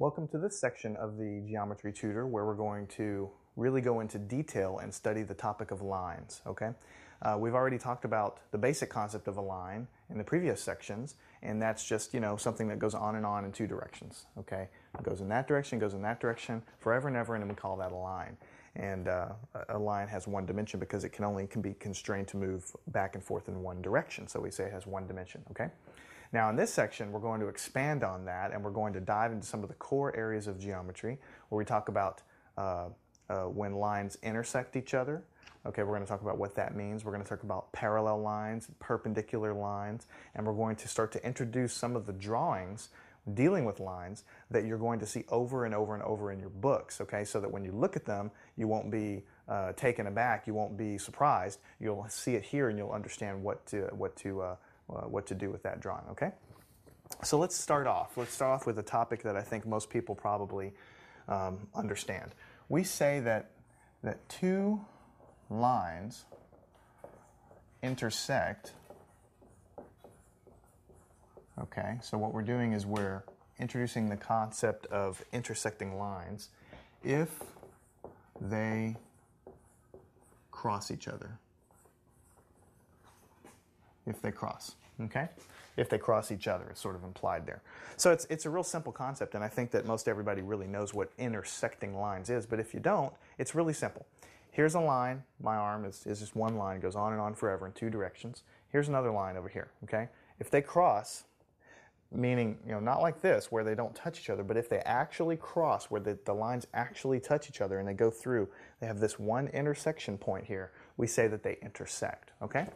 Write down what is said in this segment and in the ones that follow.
Welcome to this section of the Geometry Tutor where we're going to really go into detail and study the topic of lines, okay? Uh, we've already talked about the basic concept of a line in the previous sections, and that's just, you know, something that goes on and on in two directions, okay? It goes in that direction, goes in that direction, forever and ever, and we call that a line. And uh, a line has one dimension because it can only can be constrained to move back and forth in one direction, so we say it has one dimension, okay? Now in this section, we're going to expand on that and we're going to dive into some of the core areas of geometry where we talk about uh, uh, when lines intersect each other. Okay, we're going to talk about what that means. We're going to talk about parallel lines, perpendicular lines, and we're going to start to introduce some of the drawings dealing with lines that you're going to see over and over and over in your books, okay? So that when you look at them, you won't be uh, taken aback, you won't be surprised. You'll see it here and you'll understand what to, what to, uh, uh, what to do with that drawing, okay? So let's start off. Let's start off with a topic that I think most people probably um, understand. We say that, that two lines intersect. Okay, so what we're doing is we're introducing the concept of intersecting lines if they cross each other. If they cross okay? If they cross each other, it's sort of implied there. So it's, it's a real simple concept, and I think that most everybody really knows what intersecting lines is, but if you don't, it's really simple. Here's a line, my arm is, is just one line, it goes on and on forever in two directions. Here's another line over here, okay? If they cross, meaning, you know, not like this where they don't touch each other, but if they actually cross where the, the lines actually touch each other and they go through, they have this one intersection point here, we say that they intersect, okay?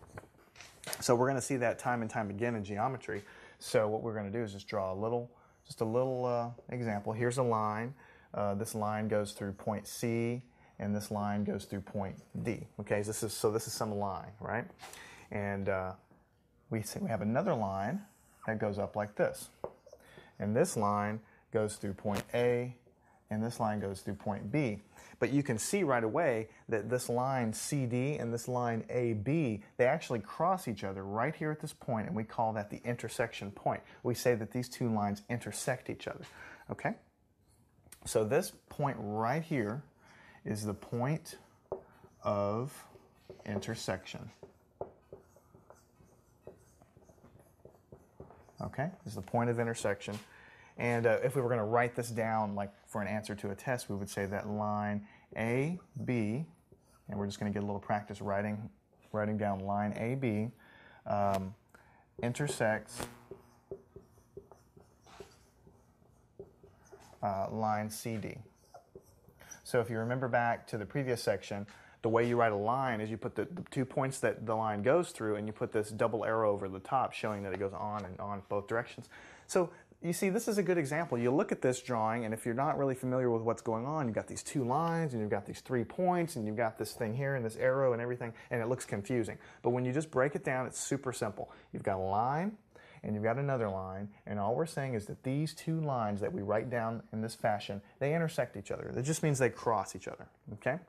So we're going to see that time and time again in geometry. So what we're going to do is just draw a little, just a little uh, example. Here's a line. Uh, this line goes through point C, and this line goes through point D. Okay, so this is so this is some line, right? And uh, we see we have another line that goes up like this, and this line goes through point A, and this line goes through point B. But you can see right away that this line CD and this line AB, they actually cross each other right here at this point, and we call that the intersection point. We say that these two lines intersect each other. Okay? So this point right here is the point of intersection. Okay? This is the point of intersection. And uh, if we were going to write this down, like for an answer to a test, we would say that line A, B, and we're just going to get a little practice writing, writing down line A, B, um, intersects uh, line CD. So if you remember back to the previous section, the way you write a line is you put the, the, two points that the line goes through and you put this double arrow over the top showing that it goes on and on both directions. So you see, this is a good example. You look at this drawing, and if you're not really familiar with what's going on, you've got these two lines, and you've got these three points, and you've got this thing here, and this arrow, and everything, and it looks confusing. But when you just break it down, it's super simple. You've got a line, and you've got another line, and all we're saying is that these two lines that we write down in this fashion, they intersect each other. It just means they cross each other, okay?